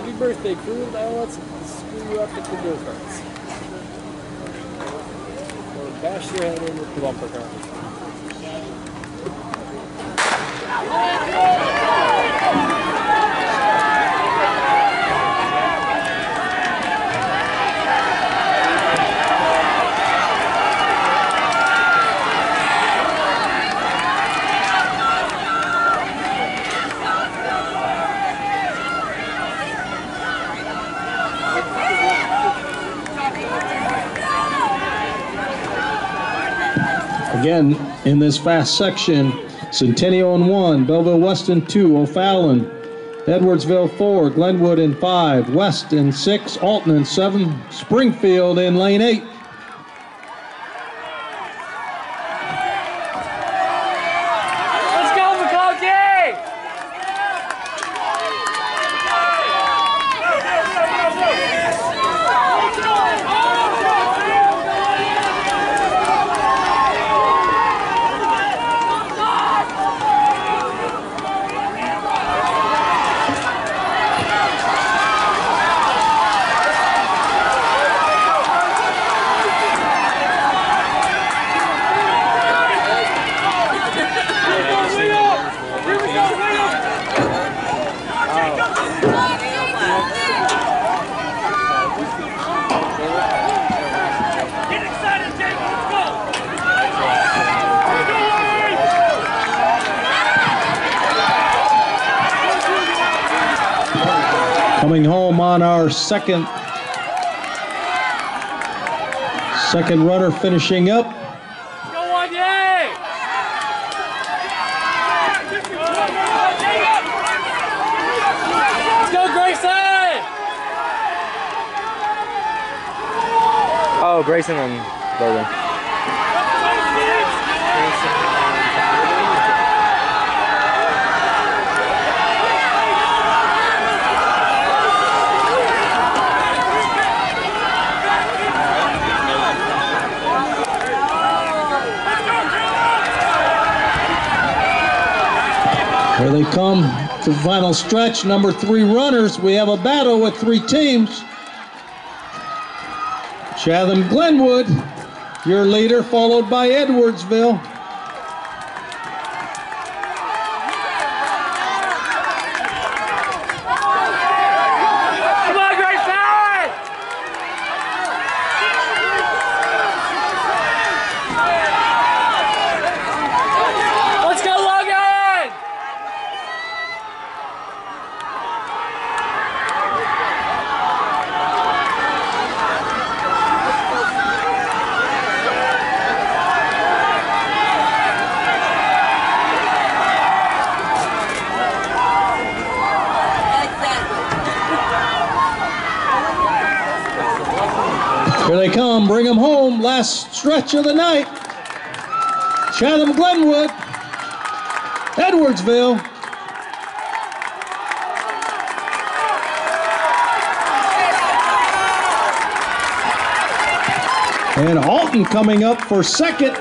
Happy birthday, crew. Now let's screw you up with the go-karts. Or bash your head in with the bumper cars. Again, in this fast section, Centennial in one, Belleville West in two, O'Fallon, Edwardsville four, Glenwood in five, West in six, Alton in seven, Springfield in lane eight. Coming home on our second second runner finishing up. Go on, yay! Let's go, Grayson! Oh, Grayson and Logan. Here they come to the final stretch. Number three runners. We have a battle with three teams. Chatham Glenwood, your leader, followed by Edwardsville. Come on, Grayson! Let's go, Logan! Here they come. Bring them home. Last stretch of the night. Chatham Glenwood, Edwardsville. And Alton coming up for second.